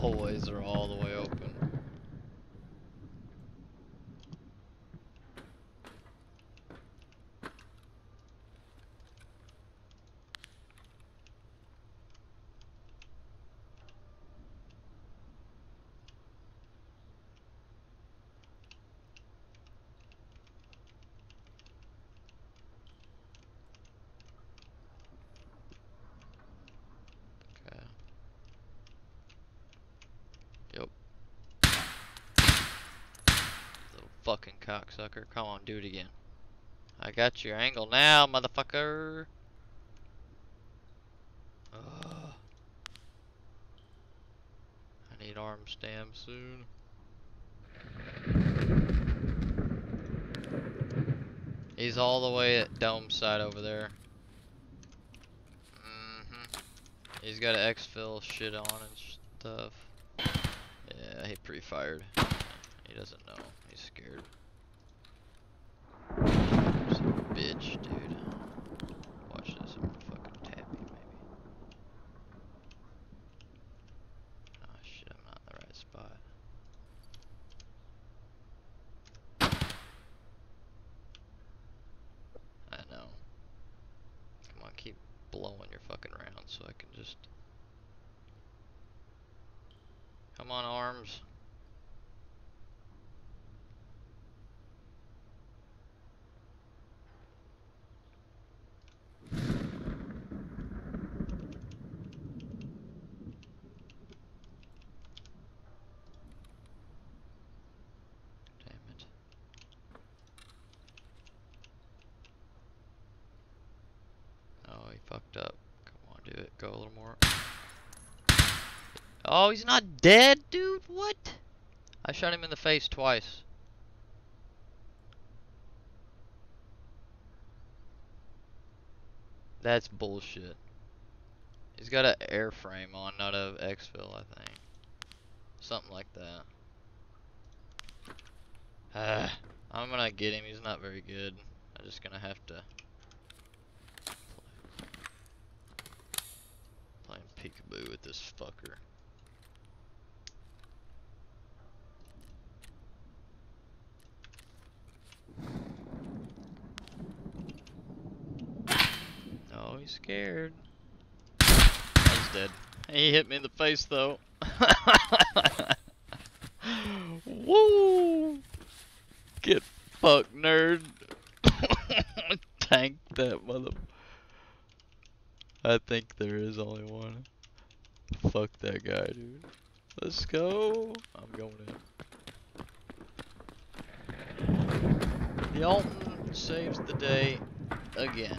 hallways are all the way open. Okay. Yep. Little fucking cocksucker. Come on, do it again. I got your angle now, motherfucker. Ugh. I need arm stam soon. He's all the way at dome side over there. hmm He's got an exfil shit on and stuff. Yeah, he pre-fired. He doesn't know. He's scared. Bitch, dude. Watch this. I'm fucking tap you, maybe. Oh shit, I'm not in the right spot. I know. Come on, keep blowing your fucking round so I can just. Come on, arms. Damn it. Oh, he fucked up. Come on, do it. Go a little more. Oh, he's not dead, dude. What? I shot him in the face twice. That's bullshit. He's got an airframe on, not a exfil, I think. Something like that. Ah, I'm gonna get him. He's not very good. I'm just gonna have to this fucker. Oh, he's scared. Oh, he's dead. He hit me in the face though. Woo! Get fucked, nerd. Tank that mother. I think there is only one. Fuck that guy, dude. Let's go. I'm going in. The Altyn saves the day again.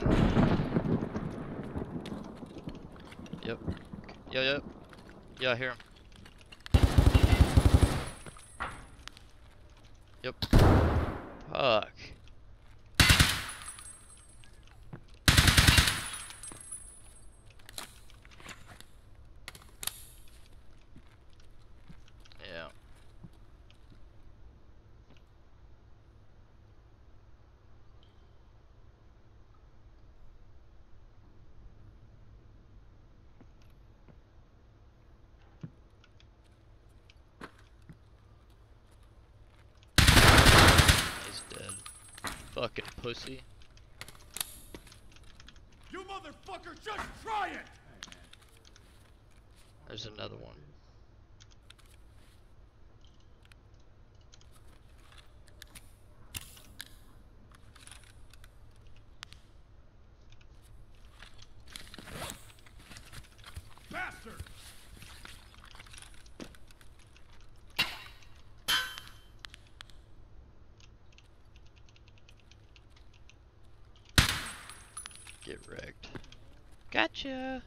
Mm. Yep. Yeah, yep. Yeah, I hear him. Yep. Fuck. Yeah. He's dead. Fucking pussy. You motherfucker, just try it! There's another one. Get wrecked. Gotcha.